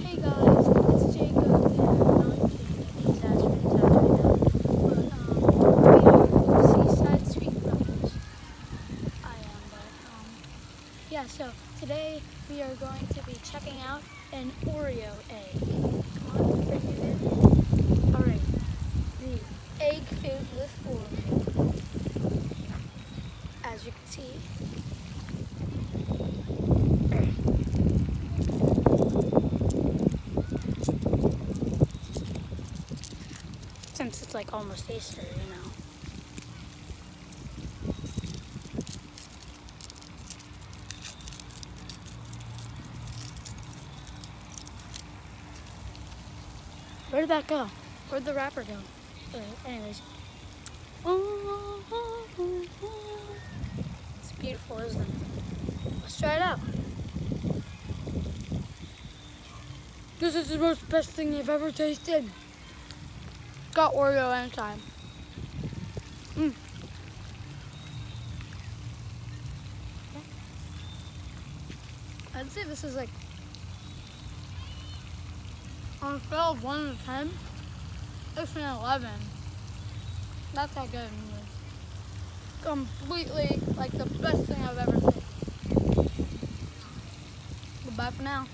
Hey guys, it's Jacob and not town right now. But um we are Seaside Sweet Brothers. I am but um yeah, so today we are going to be checking out an Oreo egg. Alright. The egg filled with Oreo. As you can see. Since it's like almost Easter, you know. Where did that go? Where'd the wrapper go? Anyways. It's beautiful, isn't it? Let's try it out. This is the most best thing I've ever tasted got Oreo anytime. Mm. I'd say this is like on a scale of one to ten, it's an eleven. That's how good it is. Completely like the best thing I've ever seen. Goodbye for now.